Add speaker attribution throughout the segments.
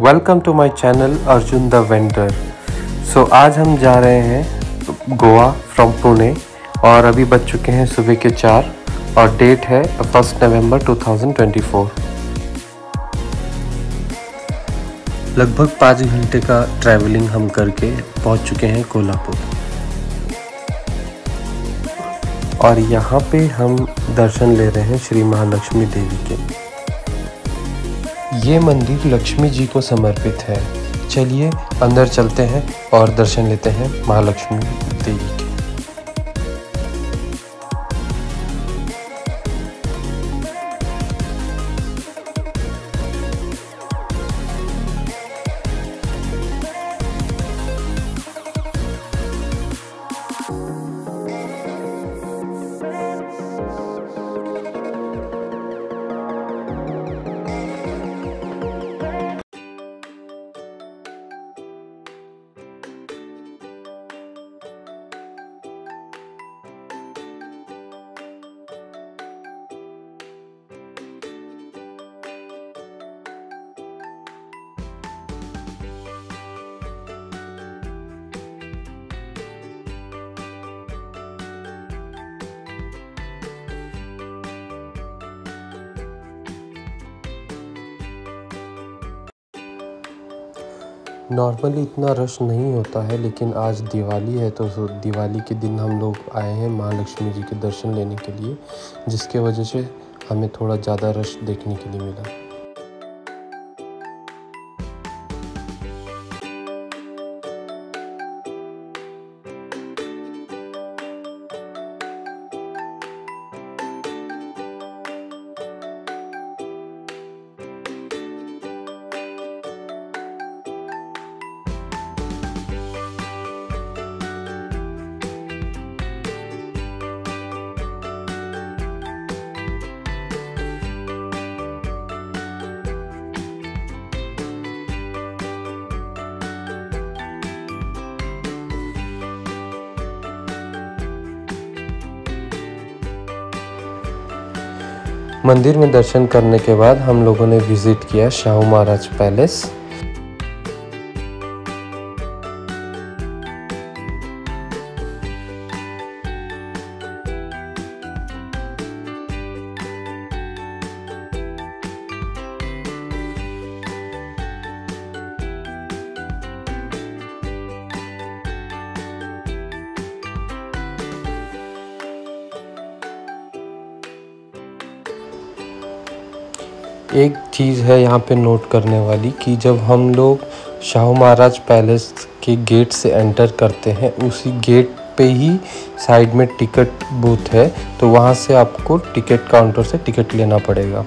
Speaker 1: Welcome to my channel Arjun the vendor so आज हम जा रहे हैं गोवा फ्रॉम पुणे और अभी बज चुके हैं सुबह के चार और डेट है फ़र्स्ट नवंबर 2024 लगभग पाँच घंटे का ट्रैवलिंग हम करके पहुँच चुके हैं कोल्हापुर। और यहाँ पे हम दर्शन ले रहे हैं श्री महालक्ष्मी देवी के। ये मंदिर लक्ष्मी जी को समर्पित है। चलिए अंदर चलते हैं और दर्शन लेते हैं महालक्ष्मी देवी के। नॉर्मली इतना रश नहीं होता है, लेकिन आज दिवाली है तो दिवाली के दिन हम लोग आए हैं माँ लक्ष्मी जी के दर्शन लेने के लिए, जिसके वजह से हमें थोड़ा ज़्यादा रश देखने के लिए मिला। मंदिर में दर्शन करने के बाद हम लोगों ने विज़िट किया शाहू महाराज पैलेस एक चीज़ है यहाँ पे नोट करने वाली कि जब हम लोग शाहू महाराज पैलेस के गेट से एंटर करते हैं, उसी गेट पे ही साइड में टिकट बूथ है तो वहाँ से आपको टिकट काउंटर से टिकट लेना पड़ेगा।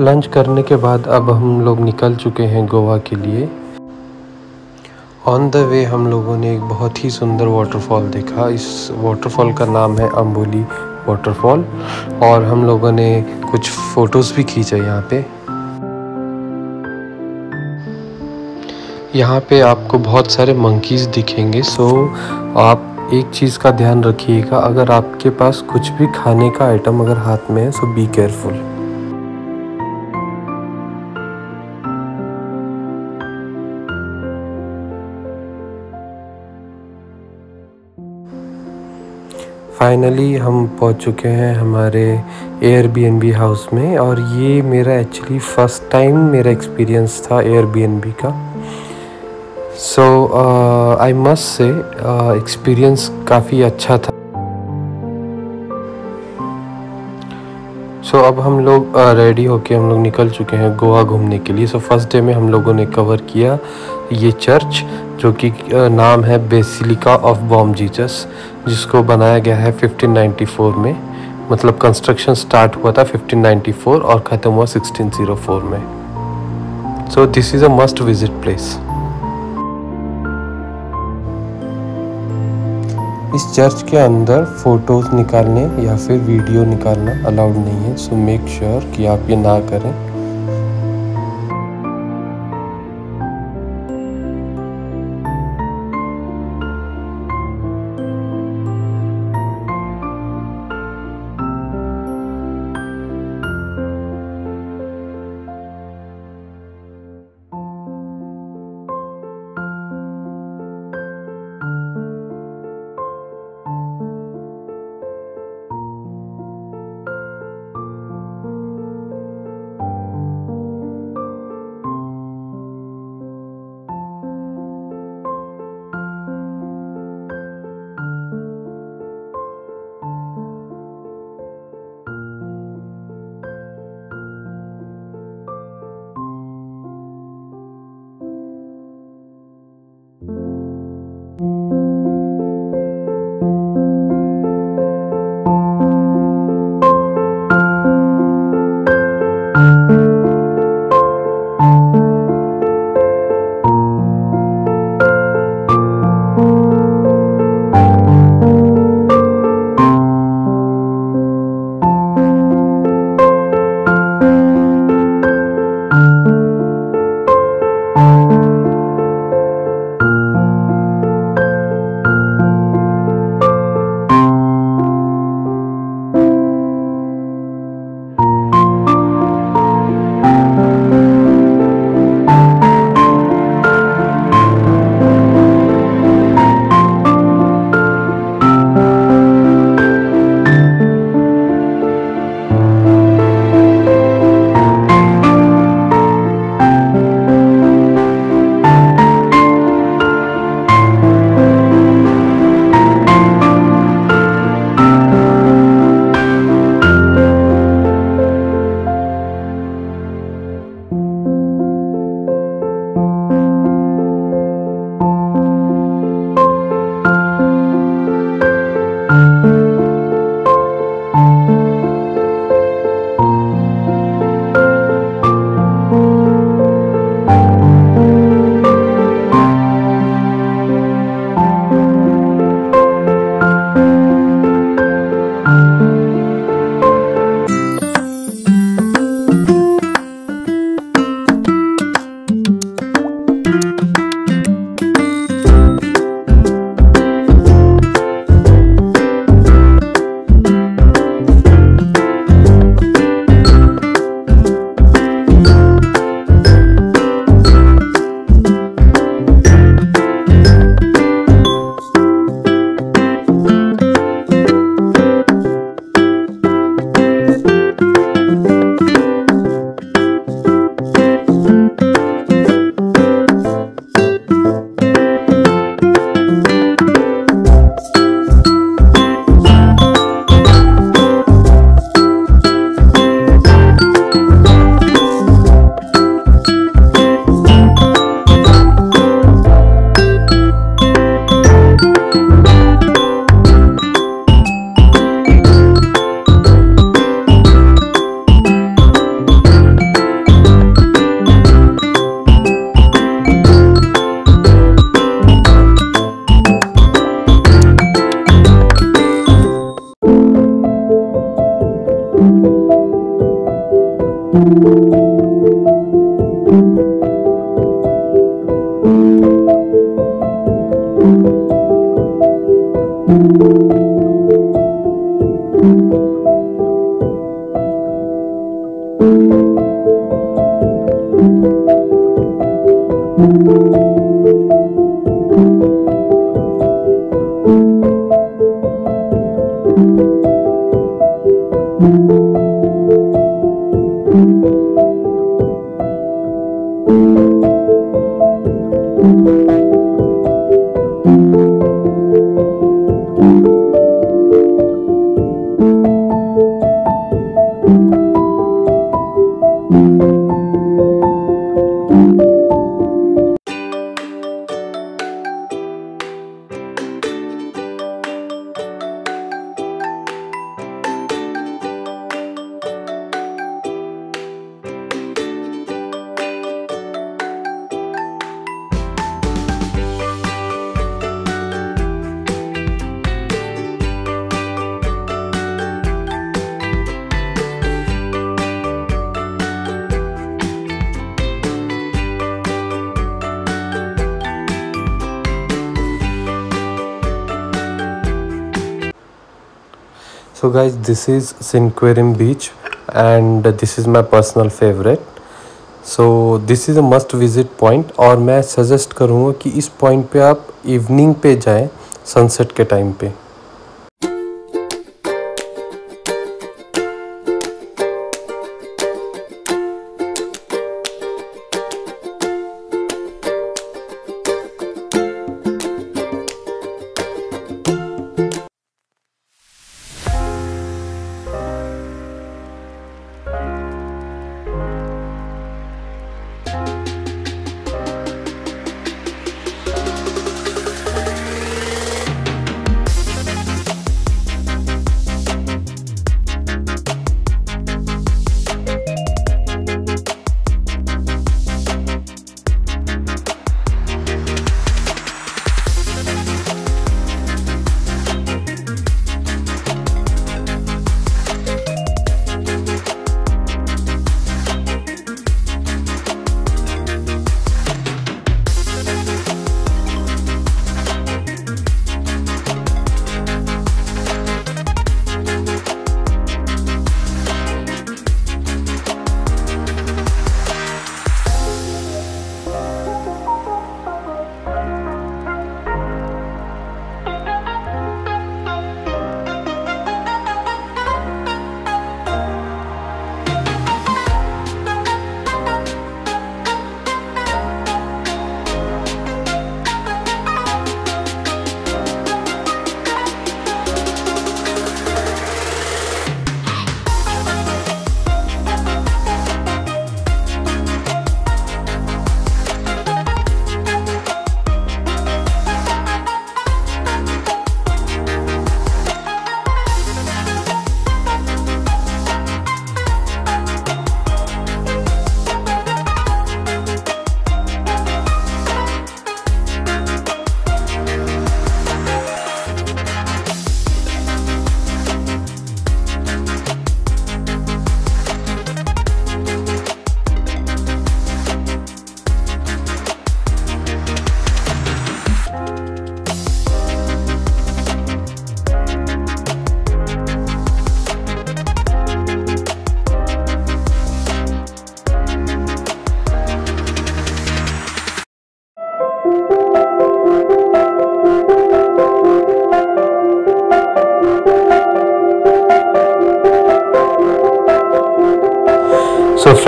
Speaker 1: लंच करने के बाद अब हम लोग निकल चुके हैं गोवा के लिए। ऑन द वे हम लोगों ने एक बहुत ही सुंदर वाटरफॉल देखा। इस वाटरफॉल का नाम है अम्बोली वाटरफॉल और हम लोगों ने कुछ फ़ोटोज़ भी खींचे यहाँ पे। यहाँ पे आपको बहुत सारे मंकीज़ दिखेंगे। सो आप एक चीज़ का ध्यान रखिएगा। अगर आपके पास कुछ भी खाने का आइटम अगर हाथ में है सो बी केयरफुल फाइनली हम पहुँच चुके हैं हमारे एयर हाउस में और ये मेरा एक्चुअली फ़र्स्ट टाइम मेरा एक्सपीरियंस था एयर का। सो आई मस्ट से एक्सपीरियंस काफ़ी अच्छा था। सो so, अब हम लोग रेडी होके हम लोग निकल चुके हैं गोवा घूमने के लिए। सो फ़र्स्ट डे में हम लोगों ने कवर किया ये चर्च जो कि नाम है बेसिलिका ऑफ़ बॉम जीजस जिसको बनाया गया है 1594 में। मतलब कंस्ट्रक्शन स्टार्ट हुआ था 1594 और ख़त्म हुआ 1604 में। So this is a must visit place इस चर्च के अंदर फ़ोटोज़ निकालने या फिर वीडियो निकालना अलाउड नहीं है। सो मेक श्योर कि आप ये ना करें। So guys this is Sinquerim beach and this is my personal favourite so this is a must visit point और मैं सजेस्ट करूँगा कि इस पॉइंट पे आप इवनिंग पे जाएँ सनसेट के टाइम पे।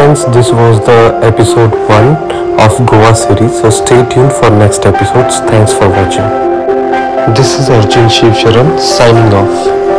Speaker 1: Friends, this was the episode 1 of Goa series. So stay tuned for next episodes. Thanks for watching. This is Arjun Shiv Sharan signing off.